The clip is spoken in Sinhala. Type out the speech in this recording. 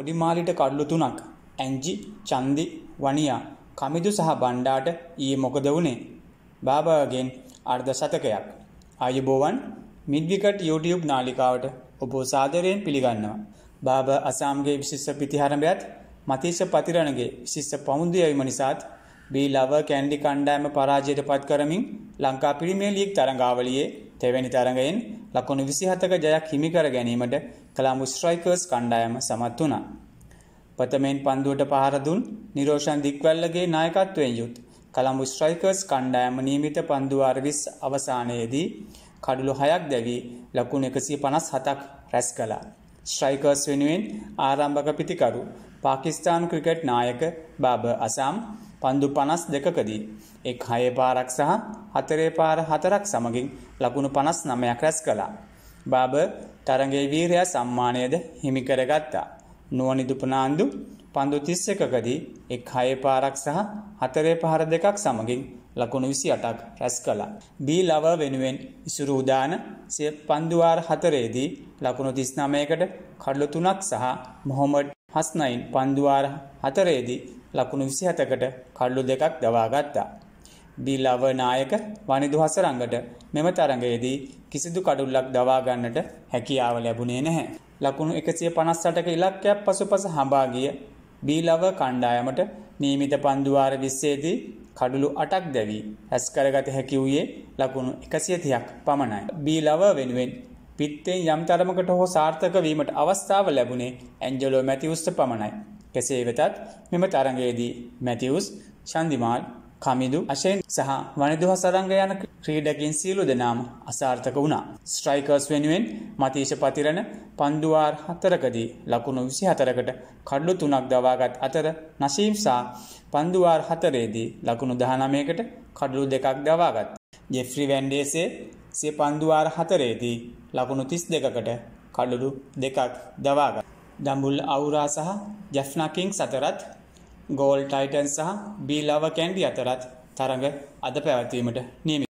අබිමාලිට කඩලු තුනක් ඇංජි චන්දි වනියා කමිදු සහ බණ්ඩාට ඊයේ මොකද වුණේ බාබාගෙන් අර්ධ සතකයක් අයුබෝවන් මිඩ්විකට් YouTube නාලිකාවට ඔබ සාදරයෙන් පිළිගන්නවා. බාබ අසාම්ගේ විශිෂ්ස පිතිහරඹයත් මතිශ පතිරණගේ විශිෂ්ස පමුදයවීම නිසාත් බී ලව කැන්ඩි කණ්ඩෑම පරාජයට පත් කරමින් ලංකා පිරිමේ ලියෙක් තරඟාවලියේ තෙවැනි තරඟයෙන් ලකුණු විසිහතක ජයක් හිමිකර ගැනීමට කළාම් ස්ට්‍රයිකර්ස් කණ්ඩායම සමත් වුණා. ප්‍රථමයෙන් පන්දුවට පහර දුන් නිරෝෂන් දික්වැල්ලගේ නායකත්වයෙන් යුත් කළම්බු ස්ට්‍රයිකර්ස් කණ්ඩායම නියමිත පන්දුවාර විස් අවසානයේදී කඩුළු හයක් දැවී ලකුණු එකසිය පනස් හතක් රැස් කළා. ස්ට්‍රයිකර්ස් වෙනුවෙන් ආරම්භක පිතිකරු පාකිස්තාන් ක්‍රිකට් නායක බාබ අසාම් පන්දු පනස් දෙකකදී එක් හය පාරක් සහ හතරේ පාර හතරක් සමගින් ලකුණු පනස් නමයක් රැස් කළා. බාබ තරගේ වීරයා සම්මානයද හිමිකරගත්තා. නුවනිදු පනාන්දු පන්දු තිස්ස එකකදී එක් හය පාරක් සහ හතරේ පහර දෙකක් සමගින් ලකුණු විසි අටක් රැස් කලා. බී ලව වෙනුවෙන් ඉසුරු උදාන සිය පන්දුවාර හතරේදී ලකුණු තිස්නාමයකට කඩලු තුනක් සහ මොහොමඩ් හස්නයින් පන්දුවාර හතරේදී ලකුණු විසි හතකට කඩලු දෙකක් දවාගත්තා. බිල්ලව නායක වනිදු හසරංගට මෙම තරඟයේදී කිසිදු කඩුල්ලක් දවාගන්නට හැකියාව ලැබුණේ නැහැ. ලකුණු එකසිය පනස්සටක ඉලක්කයක් පසුපස හඹාගිය බීලව කණ්ඩායමට නීමිත පන්දුවාර විස්සේදී කඩුළු අටක් දැවී හැස්කරගත හැකි වූයේ ලකුණු එකසියතියක් පමණයි. බීලව වෙනුවෙන් පිත්තෙන් යම් තරමකට හෝ සාර්ථක වීමට අවස්ථාව ලැබුණේ ඇන්ජලෝ මැතිවුස්ට පමණයි. කෙසේ වෙතත් මෙම තරගයේදී මැතිවුස් ශන්දිමාල් කමිදු අශයෙන් සහ වනිදුහ සරංග යන ක්‍රීඩකින් සියලු දෙනාම අසාර්ථක වුණා. ස්ට්‍රයිකර්ස් වෙනුවෙන් මතීශ පතිරණ පන්දුවාර් හතරකදී ලකුණු විසි හතරකට කඩ්ලු තුනක් දවාගත් අතර නශීම්සා පන්දුවාර් හතරේදී ලකුණු දහනමයකට කඩලු දෙකක් දවාගත්. ජෙෆ්‍රි වැන්ඩේසේ සිය පන්දුවාර හතරේදී ලකුණු තිස් දෙකකට කඩුළු දෙකක් දවාගත්. දම්බුල් අවුරා සහ ජැෆ්නකින් සතරත් ගෝල් ටයිටන් සහ බීලාව කැන්ඩි අතරත් තරඟ අද පැවැත්වීමට නියමි